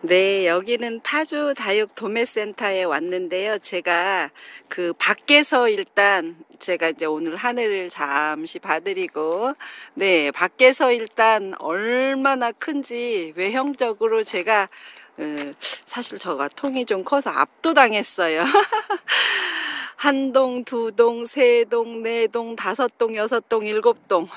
네, 여기는 파주 다육 도매센터에 왔는데요. 제가 그 밖에서 일단 제가 이제 오늘 하늘을 잠시 봐드리고, 네, 밖에서 일단 얼마나 큰지 외형적으로 제가 어, 사실 저가 통이 좀 커서 압도당했어요. 한 동, 두 동, 세 동, 네 동, 다섯 동, 여섯 동, 일곱 동.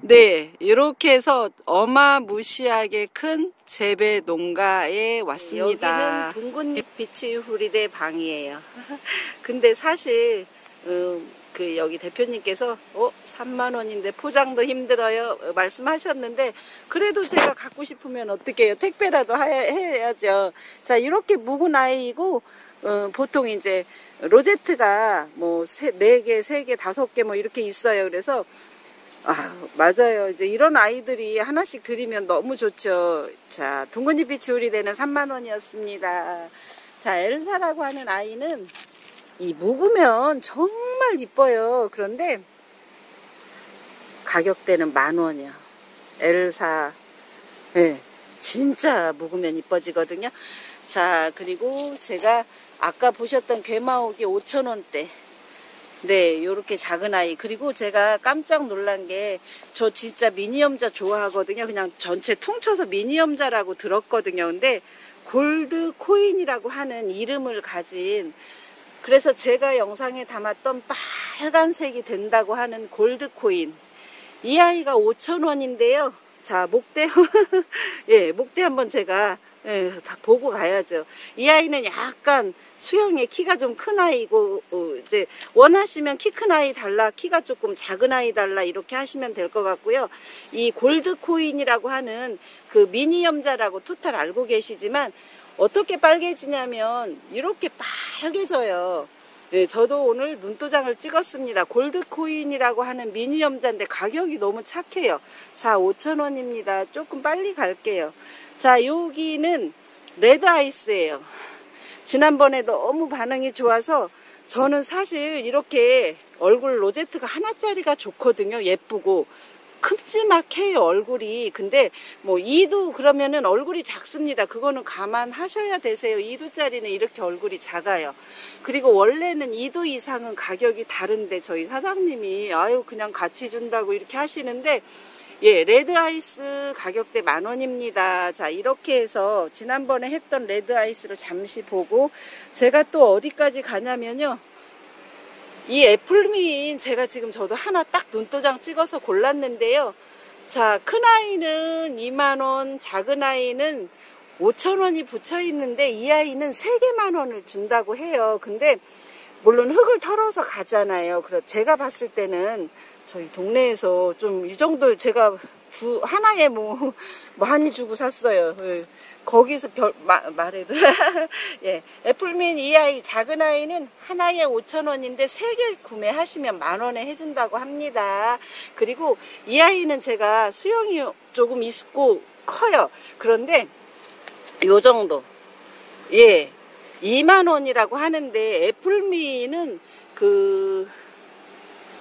네, 이렇게 해서 어마무시하게 큰 재배 농가에 왔습니다. 여기는 둥근잎 비치 후리대 방이에요. 근데 사실 어, 그 여기 대표님께서 어 3만 원인데 포장도 힘들어요 말씀하셨는데 그래도 제가 갖고 싶으면 어떻게 해요 택배라도 해야죠. 자 이렇게 묵은 아이고 어, 보통 이제 로제트가 뭐 네 개, 세 개, 다섯 개 뭐 이렇게 있어요. 그래서 아, 맞아요. 이제 이런 아이들이 하나씩 드리면 너무 좋죠. 자, 둥근잎이 지울이 되는 3만 원이었습니다. 자, 엘사라고 하는 아이는 이 묵으면 정말 이뻐요. 그런데 가격대는 만 원이야. 엘사. 예. 네, 진짜 묵으면 이뻐지거든요. 자, 그리고 제가 아까 보셨던 괴마옥이 5천원대. 네 요렇게 작은 아이. 그리고 제가 깜짝 놀란 게 저 진짜 미니엄자 좋아하거든요. 그냥 전체 퉁쳐서 미니엄자라고 들었거든요. 근데 골드 코인이라고 하는 이름을 가진 그래서 제가 영상에 담았던 빨간색이 된다고 하는 골드 코인. 이 아이가 5천원인데요. 자 목대 예 목대 한번 제가 예, 다 보고 가야죠. 이 아이는 약간 수영에 키가 좀 큰 아이고 어, 이제 원하시면 키 큰 아이 달라 키가 조금 작은 아이 달라 이렇게 하시면 될 것 같고요. 이 gold coin이라고 하는 그 미니 염자라고 토탈 알고 계시지만 어떻게 빨개지냐면 이렇게 빨개져요. 네, 저도 오늘 눈도장을 찍었습니다. gold coin이라고 하는 미니 염자인데 가격이 너무 착해요. 자, 5천원입니다. 조금 빨리 갈게요. 자 여기는 red ice예요. 지난번에 너무 반응이 좋아서 저는 사실 이렇게 얼굴 로제트가 하나짜리가 좋거든요. 예쁘고 큼지막해요 얼굴이. 근데 뭐 2두 그러면은 얼굴이 작습니다. 그거는 감안하셔야 되세요. 2두짜리는 이렇게 얼굴이 작아요. 그리고 원래는 2두 이상은 가격이 다른데 저희 사장님이 아유 그냥 같이 준다고 이렇게 하시는데 예, red ice 가격대 만원입니다. 자, 이렇게 해서 지난번에 했던 red ice를 잠시 보고 제가 또 어디까지 가냐면요. 이 애플민 제가 지금 저도 하나 딱 눈도장 찍어서 골랐는데요. 자, 큰 아이는 2만원, 작은 아이는 5천원이 붙여 있는데 이 아이는 3개만 원을 준다고 해요. 근데 물론 흙을 털어서 가잖아요. 그래 제가 봤을 때는 저희 동네에서 좀 이 정도 제가 두 하나에 뭐 많이 주고 샀어요. 예. 거기서 별 마, 말해도 예 애플민 이 아이 작은 아이는 하나에 5천 원인데 세 개 구매하시면 만 원에 해준다고 합니다. 그리고 이 아이는 제가 수영이 조금 있고 커요. 그런데 요 정도 예 2만 원이라고 하는데 애플미는 그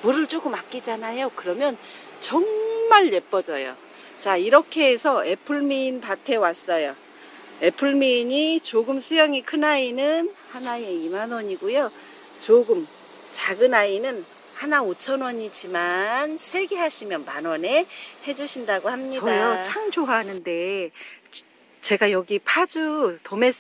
물을 조금 아끼잖아요. 그러면 정말 예뻐져요. 자 이렇게 해서 애플미인 밭에 왔어요. 애플미인이 조금 수영이 큰 아이는 하나에 2만원이고요. 조금 작은 아이는 하나 5천원이지만 세 개 하시면 만원에 해주신다고 합니다. 저요 창 좋아하는데 제가 여기 파주 도매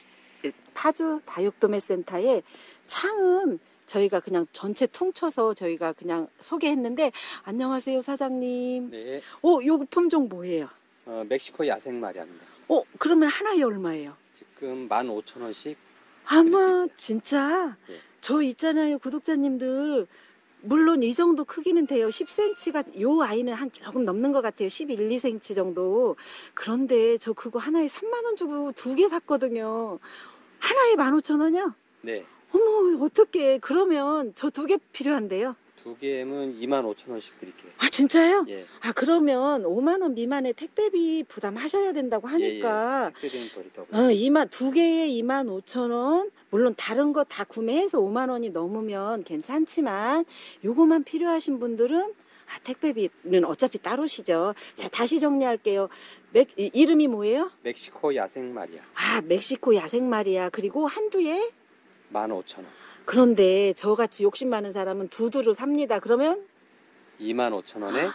파주 다육도매센터에 창은 저희가 그냥 전체 퉁쳐서 저희가 그냥 소개했는데 안녕하세요 사장님. 네. 어, 요 품종 뭐예요? 어, 멕시코 야생 마리아입니다. 어, 그러면 하나에 얼마예요? 지금 15,000원씩. 아마 진짜 네. 저 있잖아요 구독자님들 물론 이 정도 크기는 돼요 10cm가 요 아이는 한 조금 넘는 것 같아요 11, 2cm 정도 그런데 저 그거 하나에 3만 원 주고 두 개 샀거든요 하나에 15,000원이요? 네. 어머 어떻게 그러면 저 두 개 필요한데요. 두 개면 2만 5천 원씩 드릴게요. 아 진짜요? 예. 아 그러면 5만 원 미만의 택배비 부담하셔야 된다고 하니까 예, 예. 택배비는 버리다고. 어, 2만 두 개에 2만 5천 원 물론 다른 거 다 구매해서 5만 원이 넘으면 괜찮지만 요거만 필요하신 분들은 아, 택배비는 어차피 따로시죠. 자, 다시 정리할게요. 맥, 이- 이름이 뭐예요? 멕시코 야생 말이야. 아, 멕시코 야생말이야. 그리고 한두에? 15,000원. 그런데 저같이 욕심 많은 사람은 두두로 삽니다. 그러면? 25,000원에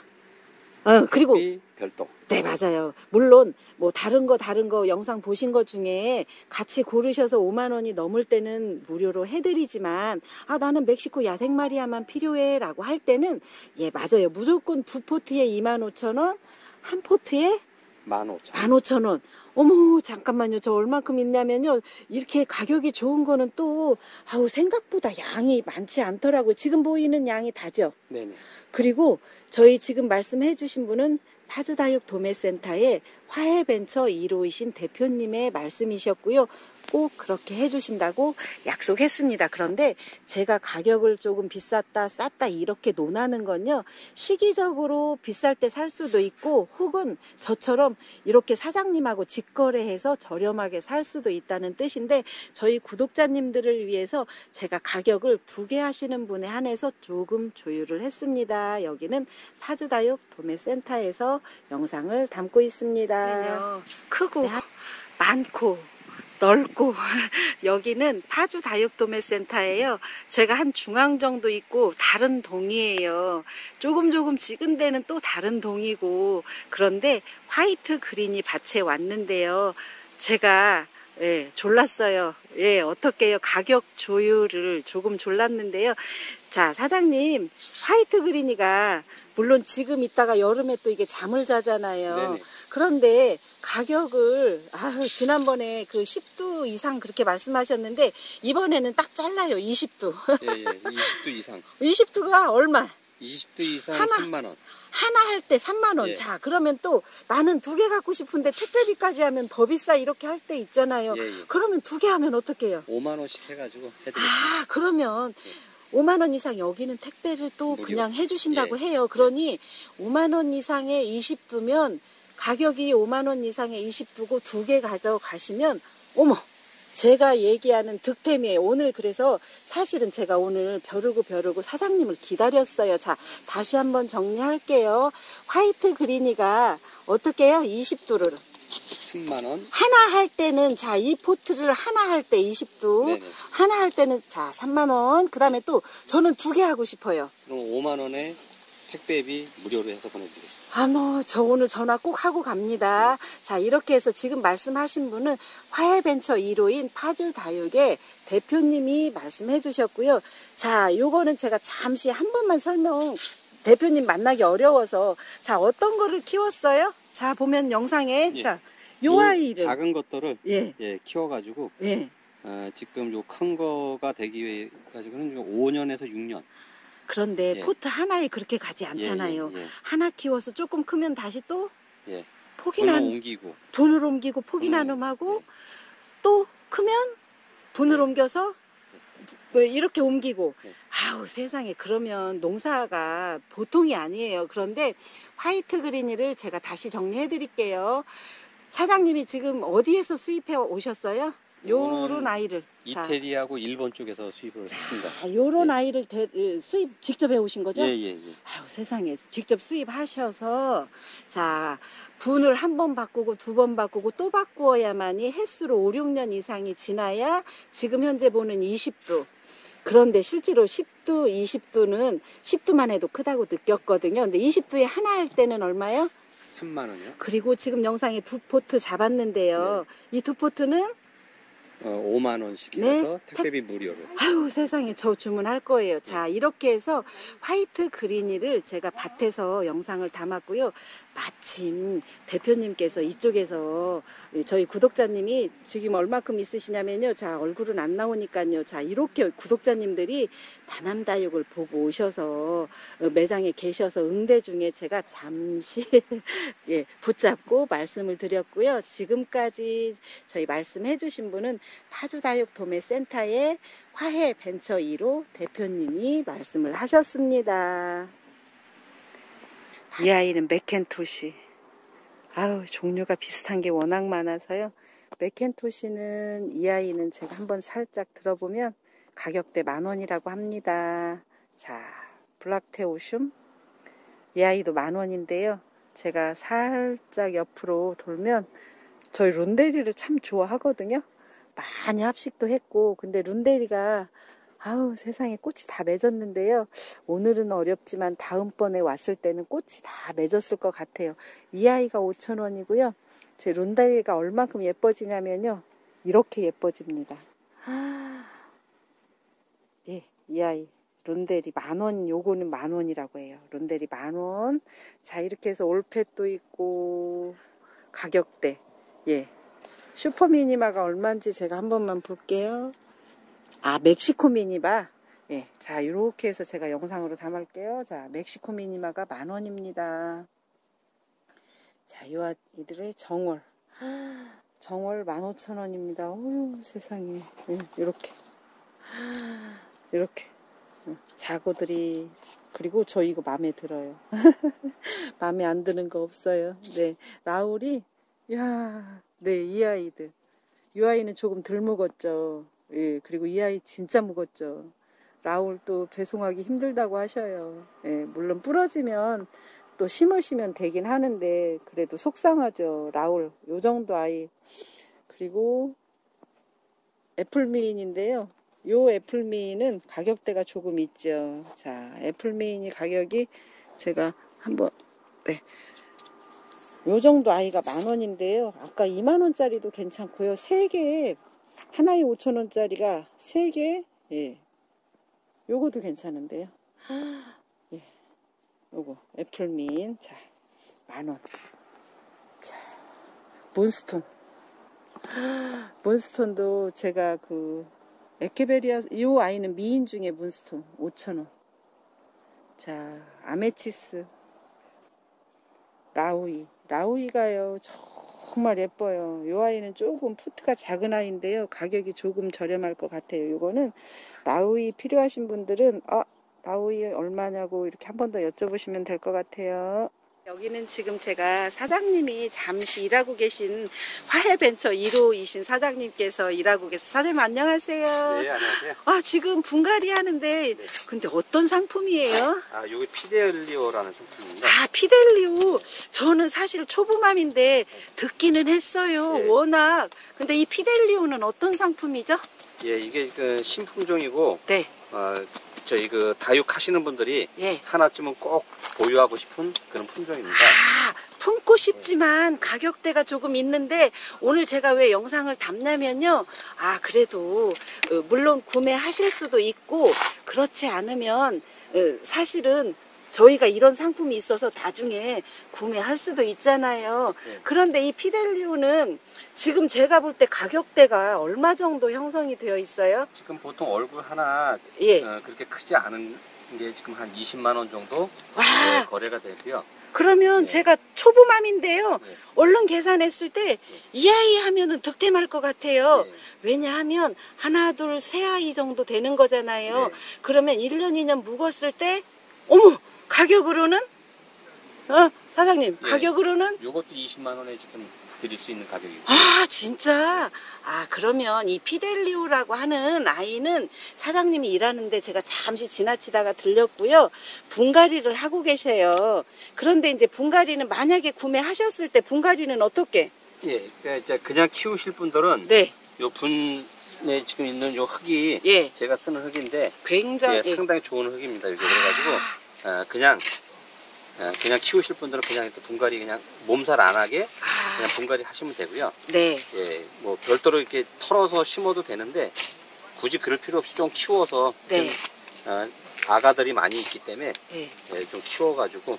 어, 그리고 별도. 네, 맞아요. 물론 뭐 다른 거 다른 거 영상 보신 것 중에 같이 고르셔서 5만 원이 넘을 때는 무료로 해 드리지만 아 나는 멕시코 야생 마리아만 필요해라고 할 때는 예 맞아요. 무조건 두 포트에 2만 5천 원, 한 포트에 15,000원. 15,000원. 어머, 잠깐만요. 저 얼만큼 있냐면요. 이렇게 가격이 좋은 거는 또, 아우, 생각보다 양이 많지 않더라고요. 지금 보이는 양이 다죠. 네네. 그리고 저희 지금 말씀해 주신 분은 파주다육 도매센터의 화해벤처 1호이신 대표님의 말씀이셨고요. 꼭 그렇게 해주신다고 약속했습니다. 그런데 제가 가격을 조금 비쌌다, 쌌다 이렇게 논하는 건요. 시기적으로 비쌀 때 살 수도 있고 혹은 저처럼 이렇게 사장님하고 직거래해서 저렴하게 살 수도 있다는 뜻인데 저희 구독자님들을 위해서 제가 가격을 두 개 하시는 분에 한해서 조금 조율을 했습니다. 여기는 파주다육 도매센터에서 영상을 담고 있습니다. 크고 많고 넓고 여기는 파주 다육도매센터예요. 제가 한 중앙 정도 있고 다른 동이에요. 조금 조금 지은 데는 또 다른 동이고 그런데 화이트 그린이 밭에 왔는데요. 제가 예, 졸랐어요. 예, 어떻게 해요? 가격 조율을 조금 졸랐는데요. 자, 사장님, 화이트 그린이가 물론 지금 있다가 여름에 또 이게 잠을 자잖아요. 네네. 그런데 가격을 아유, 지난번에 그 10도 이상 그렇게 말씀하셨는데 이번에는 딱 잘라요. 20도. 예, 예. 20도 이상. 20도가 얼마? 20도 이상 하나. 3만 원. 하나 할 때 3만 원. 예. 자, 그러면 또 나는 두 개 갖고 싶은데 택배비까지 하면 더 비싸 이렇게 할 때 있잖아요. 예, 예. 그러면 두 개 하면 어떡해요? 5만 원씩 해 가지고 해 드릴게요. 아, 그러면 5만 원 이상 여기는 택배를 또 무료. 그냥 해주신다고 예. 해요. 그러니 5만 원 이상에 20 두면 가격이 5만 원 이상에 20 두고 두 개 가져가시면 어머 제가 얘기하는 득템이에요. 오늘 그래서 사실은 제가 오늘 벼르고 벼르고 사장님을 기다렸어요. 자, 다시 한번 정리할게요. white green이가 어떻게 해요? 20두를. 10만 원. 하나 할 때는 자, 이 pot를 하나 할 때 20두. 네네. 하나 할 때는 자 3만 원. 그 다음에 또 저는 두 개 하고 싶어요. 그럼 5만 원에 택배비 무료로 해서 보내드리겠습니다. 아, 뭐, 저 오늘 전화 꼭 하고 갑니다. 자, 이렇게 해서 지금 말씀하신 분은 화해벤처 1호인 파주다육의 대표님이 말씀해 주셨고요. 자, 요거는 제가 잠시 한 번만 설명, 대표님 만나기 어려워서. 자, 어떤 거를 키웠어요? 자, 보면 영상에. 예. 자, 요요 아이를. 작은 것들을 예, 예, 키워가지고 예. 어, 지금 요 큰 거가 되기 위해 가지고는 5년에서 6년. 그런데 예. 포트 하나에 그렇게 가지 않잖아요. 예, 예, 하나 키워서 조금 크면 다시 또 예. 예. 포기 분을 난 옮기고. 분을 옮기고 포기 분을, 나눔하고 또 크면 분을 네. 옮겨서 뭐 이렇게 옮기고 네. 아우 세상에 그러면 농사가 보통이 아니에요. 그런데 화이트 그린이를 제가 다시 정리해 드릴게요. 사장님이 지금 어디에서 수입해 오셨어요? 요런 아이를 자, 이태리하고 일본 쪽에서 수입을 했습니다. 아, 요런 예. 아이를 대- 으, 수입 직접 해 오신 거죠? 예, 예, 예. 아유, 세상에 직접 수입하셔서 자 분을 한 번 바꾸고 두 번 바꾸고 또 바꾸어야만이 횟수로 5, 6년 이상이 지나야 지금 현재 보는 20도 그런데 실제로 10도, 20도는 10도만 해도 크다고 느꼈거든요. 근데 20도에 하나 할 때는 얼마요? 3만 원이요. 그리고 지금 영상에 두 pot 잡았는데요. 이 두 pot는 어, 5만 원씩 네. 해서 택배비 무료로. 아유 세상에 저 주문할 거예요. 자 이렇게 해서 white green이를 제가 밭에서 영상을 담았고요. 마침 대표님께서 이쪽에서 저희 구독자님이 지금 얼마큼 있으시냐면요. 자 얼굴은 안 나오니까요. 자 이렇게 구독자님들이 다남다육을 보고 오셔서 어, 매장에 계셔서 응대 중에 제가 잠시 예, 붙잡고 말씀을 드렸고요. 지금까지 저희 말씀해 주신 분은 파주다육 도매센터의 화해 벤처 1호 대표님이 말씀을 하셨습니다. 이 아이는 맥켄토시. 아우, 종류가 비슷한 게 워낙 많아서요. 맥켄토시는 이 아이는 제가 한번 살짝 들어보면 가격대 만 원이라고 합니다. 자, 블락테오슘. 이 아이도 만 원인데요. 제가 살짝 옆으로 돌면 저희 룬데리를 참 좋아하거든요. 많이 합식도 했고 근데 룬데리가 아우 세상에 꽃이 다 맺었는데요. 오늘은 어렵지만 다음번에 왔을 때는 꽃이 다 맺었을 것 같아요. 이 아이가 5천원이고요. 제 룬데리가 얼만큼 예뻐지냐면요. 이렇게 예뻐집니다. 아, 예, 이 아이 룬데리 만원 요거는 만원이라고 해요. 룬데리 만원. 자 이렇게 해서 올펫도 있고 가격대 예 슈퍼 미니마가 얼마인지 제가 한 번만 볼게요. 아, 멕시코 미니바. 예, 자, 이렇게 해서 제가 영상으로 담을게요. 자, 멕시코 미니마가 만 원입니다. 자, 이 아이들의 정월. 정월 15,000원입니다. 어휴, 세상에. 예, 이렇게. 이렇게. 자고들이. 그리고 저 이거 마음에 들어요. 마음에 안 드는 거 없어요. 네. 라울이, 야 네, 이 아이들. 이 아이는 조금 덜 먹었죠. 예, 그리고 이 아이 진짜 무겁죠. 라울 또 배송하기 힘들다고 하셔요. 예, 물론 부러지면 또 심으시면 되긴 하는데 그래도 속상하죠. 라울 요 정도 아이. 그리고 애플미인인데요. 요 애플미인은 가격대가 조금 있죠. 자, 애플미인이 가격이 제가 한번 네. 요 정도 아이가 만 원인데요. 아까 2만 원짜리도 괜찮고요. 3개 하나에 5천 원짜리가 3개? 예. 요거도 괜찮은데요. 예. 요거 애플민. 자 만원. 자 몬스톤. 몬스톤도 제가 그 에케베리아 이 아이는 미인 중에 몬스톤 5천원. 자 아메치스. 라우이. 라우이가요 정말 예뻐요. 이 아이는 조금 pot가 작은 아이인데요. 가격이 조금 저렴할 것 같아요. 이거는 라우이 필요하신 분들은 아 라우이 얼마냐고 이렇게 한 번 더 여쭤보시면 될 것 같아요 여기는 지금 제가 사장님이 잠시 일하고 계신 화해벤처 1호이신 사장님께서 일하고 계세요. 사장님 안녕하세요. 네, 안녕하세요. 아 지금 분갈이 하는데 근데 어떤 상품이에요? 아, 여기 피델리오라는 상품입니다. 아 피델리오 저는 사실 초보맘인데 듣기는 했어요. 네. 워낙 근데 이 피델리오는 어떤 상품이죠? 예, 이게 그 신품종이고, 네, 어, 저희 그 다육 하시는 분들이 예. 하나쯤은 꼭 보유하고 싶은 그런 품종입니다. 아, 품고 싶지만 가격대가 조금 있는데 오늘 제가 왜 영상을 담냐면요. 아, 그래도 어, 물론 구매하실 수도 있고 그렇지 않으면 어, 사실은 저희가 이런 상품이 있어서 나중에 구매할 수도 있잖아요. 네. 그런데 이 피델리오는 지금 제가 볼 때 가격대가 얼마 정도 형성이 되어 있어요? 지금 보통 얼굴 하나 예. 어, 그렇게 크지 않은 게 지금 한 20만 원 정도 와, 네, 거래가 되고요. 그러면 네. 제가 초보맘인데요. 네. 얼른 계산했을 때 이 아이 하면은 득템할 것 같아요. 네. 왜냐하면 하나, 둘, 세 아이 정도 되는 거잖아요. 네. 그러면 1년, 2년 묵었을 때 어머! 가격으로는 어, 사장님, 예. 가격으로는 요것도 20만 원에 지금 드릴 수 있는 가격이고. 아, 진짜? 아, 그러면 이 피델리오라고 하는 아이는 사장님이 일하는데 제가 잠시 지나치다가 들렸고요. 분갈이를 하고 계세요. 그런데 이제 분갈이는 만약에 구매하셨을 때 분갈이는 어떻게? 예, 그러니까 이제 그냥 키우실 분들은 네, 요 분에 지금 있는 요 흙이 예. 제가 쓰는 흙인데 굉장히. 예, 상당히 좋은 흙입니다. 이게 그래가지고 어, 그냥 어, 그냥 키우실 분들은 그냥 이렇게 분갈이 그냥 몸살 안 하게 아, 그냥 분갈이 하시면 되고요. 네. 예, 뭐 별도로 이렇게 털어서 심어도 되는데 굳이 그럴 필요 없이 좀 키워서 네. 좀, 어, 아가들이 많이 있기 때문에 네. 예, 좀 키워가지고 아,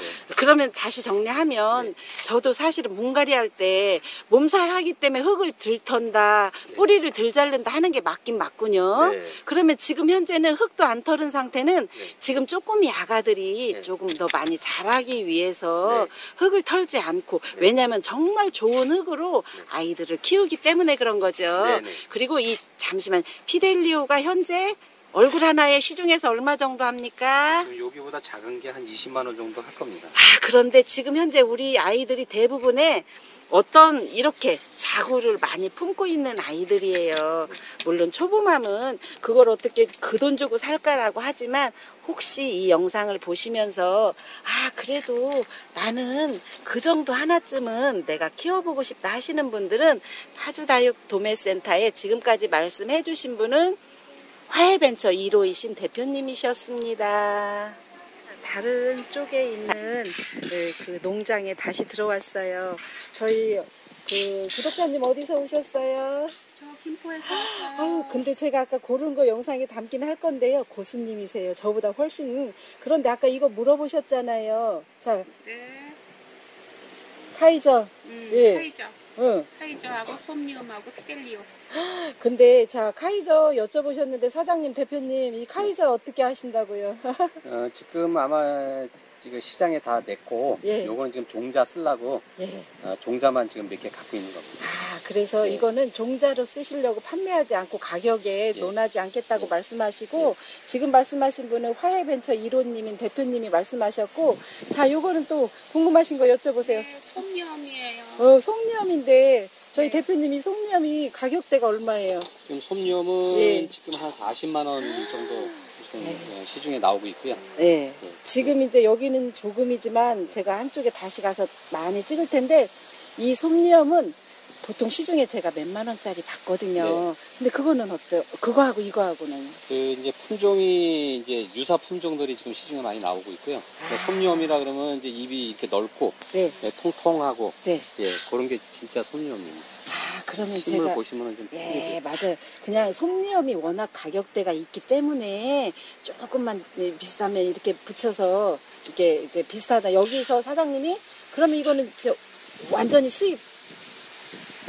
예, 그러면 다시 정리하면 네. 저도 사실은 분갈이 할 때 몸살 하기 때문에 흙을 들 턴다, 네. 뿌리를 들 자른다 하는 게 맞긴 맞군요. 네. 그러면 지금 현재는 흙도 안 털은 상태는 네. 지금 아가들이 네. 조금 더 많이 자라기 위해서 네. 흙을 털지 않고 네. 왜냐하면 정말 좋은 흙으로 네. 아이들을 키우기 때문에 그런 거죠. 그리고 이 잠시만 피델리오가 현재 얼굴 하나에 시중에서 얼마 정도 합니까? 지금 여기보다 작은 게 한 20만 원 정도 할 겁니다. 아, 그런데 지금 현재 우리 아이들이 대부분의 어떤 이렇게 자구를 많이 품고 있는 아이들이에요. 물론 초보맘은 그걸 어떻게 그 돈 주고 살까라고 하지만 혹시 이 영상을 보시면서 아 그래도 나는 그 정도 하나쯤은 내가 키워보고 싶다 하시는 분들은 파주다육 도매센터에 지금까지 말씀해 주신 분은 화해벤처 1호이신 대표님이셨습니다. 다른 쪽에 있는 네, 그 농장에 다시 들어왔어요. 저희 그 구독자님 어디서 오셨어요? 저 김포에서 왔어요. 아유, 근데 제가 아까 고른 거 영상에 담긴 할 건데요. 고수님이세요. 저보다 훨씬. 그런데 아까 이거 물어보셨잖아요. 자, 네. 카이저. 음, 예. 카이저. 응. 카이저하고 솜니움하고 피델리오. 근데 자, 카이저 여쭤보셨는데 사장님, 대표님, 이 카이저 어떻게 하신다고요? 어, 지금 아마 지금 시장에 다 냈고 예. 요거는 지금 종자 쓰려고 예. 어, 종자만 지금 몇 개 갖고 있는 겁니다. 아, 그래서 네. 이거는 종자로 쓰시려고 판매하지 않고 가격에 예. 논하지 않겠다고 예. 말씀하시고 지금 말씀하신 분은 화해벤처 1호님인 대표님이 말씀하셨고 자, 요거는 또 궁금하신 거 여쭤보세요. 네, 솜니움이에요. 어, 송리염인데 저희 네. 대표님이 송리염이 가격대가 얼마예요? 지금 솜니움은 예. 지금 한 40만 원 정도 지금 네. 어, 시중에 나오고 있고요. 네. 예. 지금 이제 여기는 조금이지만 제가 한쪽에 다시 가서 많이 찍을 텐데 이 솜리염은 보통 시중에 제가 몇만 원짜리 받거든요. 네. 근데 그거는 어때요? 그거하고 이거하고는 그 이제 품종이 이제 유사 품종들이 지금 시중에 많이 나오고 있고요. 아. 솜니움이라 그러면 이제 입이 이렇게 넓고 네, 예, 통통하고 네. 예 그런 게 진짜 솜니움입니다. 아 그러면 실물 제가 보시면은 좀 예, 맞아요. 그냥 솜리염이 워낙 가격대가 있기 때문에 조금만 예, 비슷하면 이렇게 붙여서 이렇게 이제 비슷하다. 여기서 사장님이 그러면 이거는 저 완전히 수입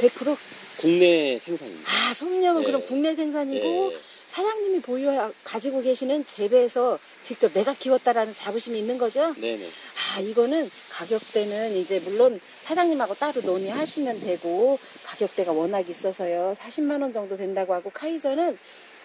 100%? 국내 생산입니다. 아, 솜리염은 예. 그럼 국내 생산이고 예. 사장님이 보유 가지고 계시는 재배에서 직접 내가 키웠다라는 자부심이 있는 거죠? 네네. 아, 이거는 가격대는 이제 물론 사장님하고 따로 논의하시면 되고 가격대가 워낙 있어서요. 40만 원 정도 된다고 하고 카이저는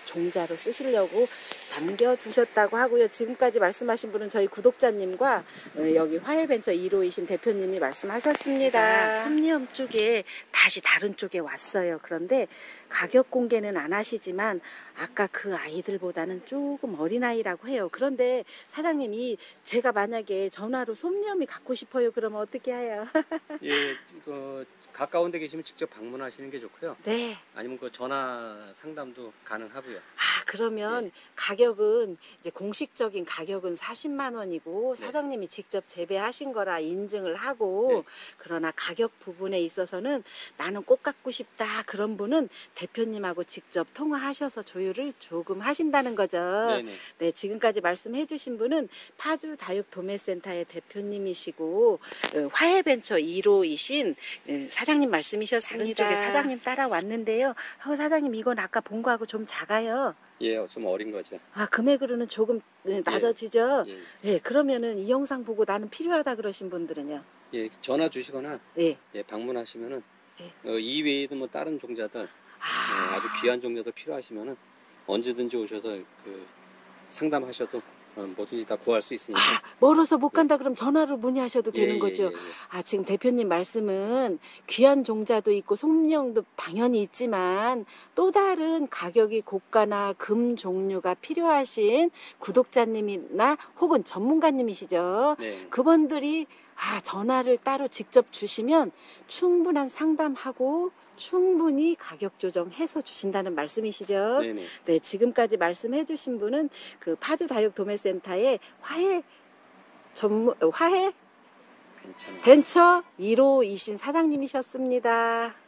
종자로 쓰시려고 남겨두셨다고 하고요. 지금까지 말씀하신 분은 저희 구독자님과 어, 여기 화해벤처 1호이신 대표님이 말씀하셨습니다. 솜리엄 쪽에 다시 다른 쪽에 왔어요. 그런데 가격 공개는 안 하시지만 아까 그 아이들보다는 조금 어린아이라고 해요. 그런데 사장님이 제가 만약에 전화로 솜리엄이 갖고 싶어요. 그러면 어떻게 해요? 예, 그 가까운 데 계시면 직접 방문하시는 게 좋고요. 네. 아니면 그 전화 상담도 가능하고요. 아, 그러면 가격은 이제 공식적인 가격은 40만 원이고 네. 사장님이 직접 재배하신 거라 인증을 하고 네. 그러나 가격 부분에 있어서는 나는 꼭 갖고 싶다 그런 분은 대표님하고 직접 통화하셔서 조율을 조금 하신다는 거죠. 네네. 네, 지금까지 말씀해 주신 분은 파주 다육 도매센터의 대표님이시고 어, 화해벤처 1호이신 어, 사장님 말씀이셨습니다. 다른 쪽에 사장님 따라왔는데요. 어, 사장님 이건 아까 본 거하고 좀 작아요. 예, 좀 어린 거죠. 아 금액으로는 조금 네, 낮아지죠. 예, 예, 그러면은 이 영상 보고 나는 필요하다 그러신 분들은요. 예, 전화 주시거나 예. 예, 방문하시면은 예. 어, 이 외에도 뭐 다른 종자들 어, 아, 아주 귀한 종자들 필요하시면은 언제든지 오셔서 그 상담하셔도 어, 뭐든지 다 구할 수 있으니까. 아, 멀어서 못 간다 그럼 전화로 문의하셔도 예, 되는 예, 거죠. 예, 예. 아, 지금 대표님 말씀은 귀한 종자도 있고 솜령도 당연히 있지만 또 다른 가격이 고가나 금 종류가 필요하신 구독자님이나 혹은 전문가님이시죠. 네. 그분들이 아, 전화를 따로 직접 주시면 충분한 상담하고 충분히 가격 조정해서 주신다는 말씀이시죠. 네네. 네, 지금까지 말씀해 주신 분은 그 파주 다육 도매센터의 화해 전문 화해. 벤처 1호이신 사장님이셨습니다.